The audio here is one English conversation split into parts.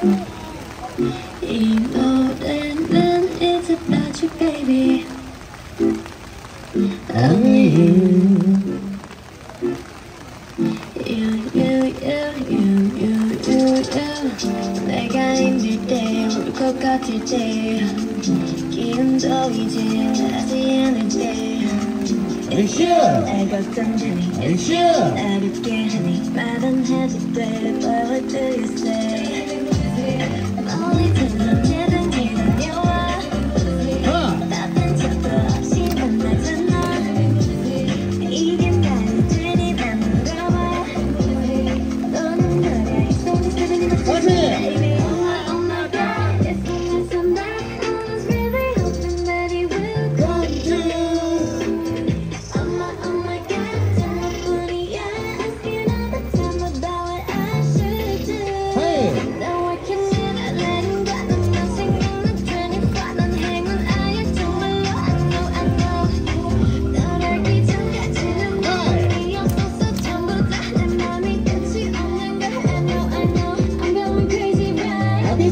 You know that then it's about you, baby. Only you. You, you, you, you, you, you, you. 내가 힘들 때, 울것 같을 때, 기운도 이제 나지 않을 때. It's you. 날 걱정하니, It's you. 나를 깨하니, 말은 해도 돼, but what do you say?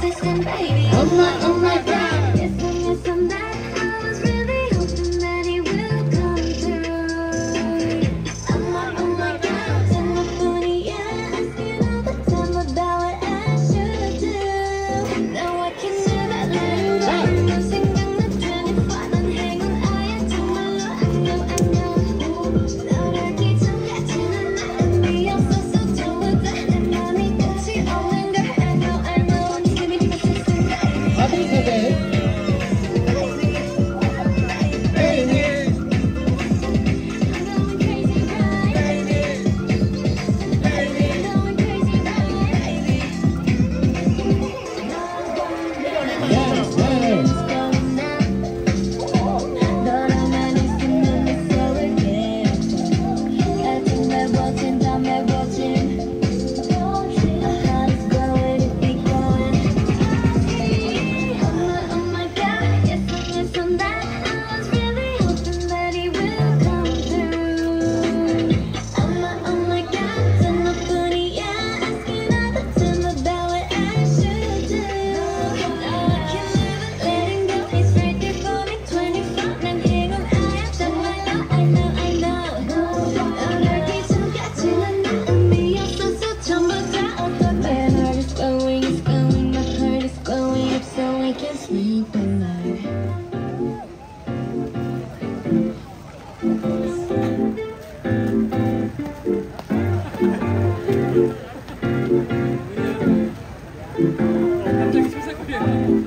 listen, baby. on my. Dlaczego się zakopiemy?